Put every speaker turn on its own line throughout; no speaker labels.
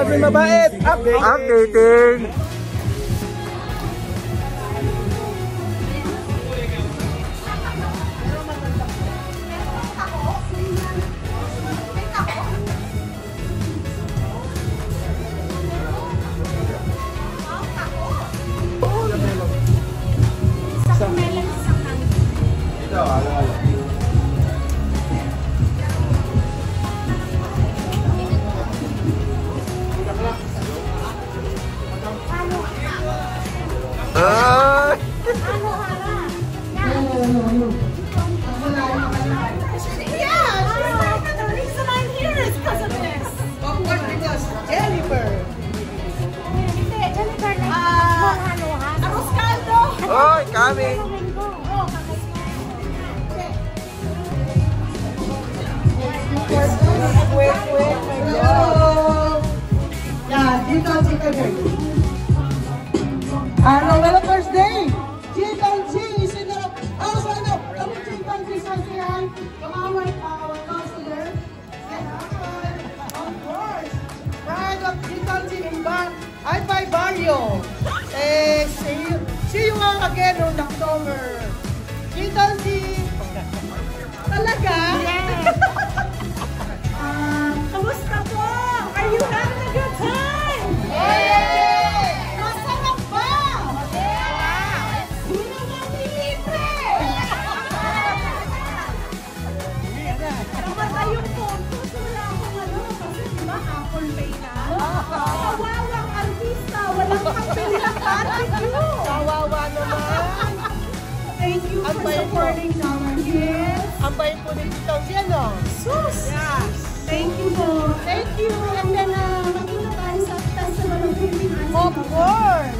Sobrang mabait! Updating!
Updating!
namin.
Wait, wait, my God. Yeah, dito, chicken. Ano, ah, well, first day? Agero ng Dover. Dito si... Talaga? Yeah. po ng bitong yan, no?
Sus! Thank you po. Thank you. Ang ganda na makita tayo sa tayo sa mga Pilipinas. Of
course!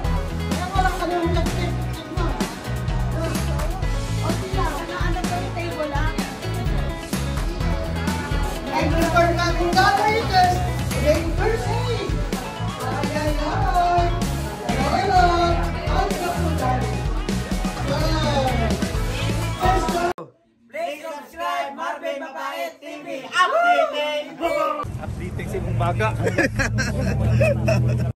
Nag-record natin Gatherers ngayong Thursday. Ayan na. Hello, hello. Ang sarap mo dali.
Please subscribe Marvin Mabait TV. Updating! Updating
sa umaga.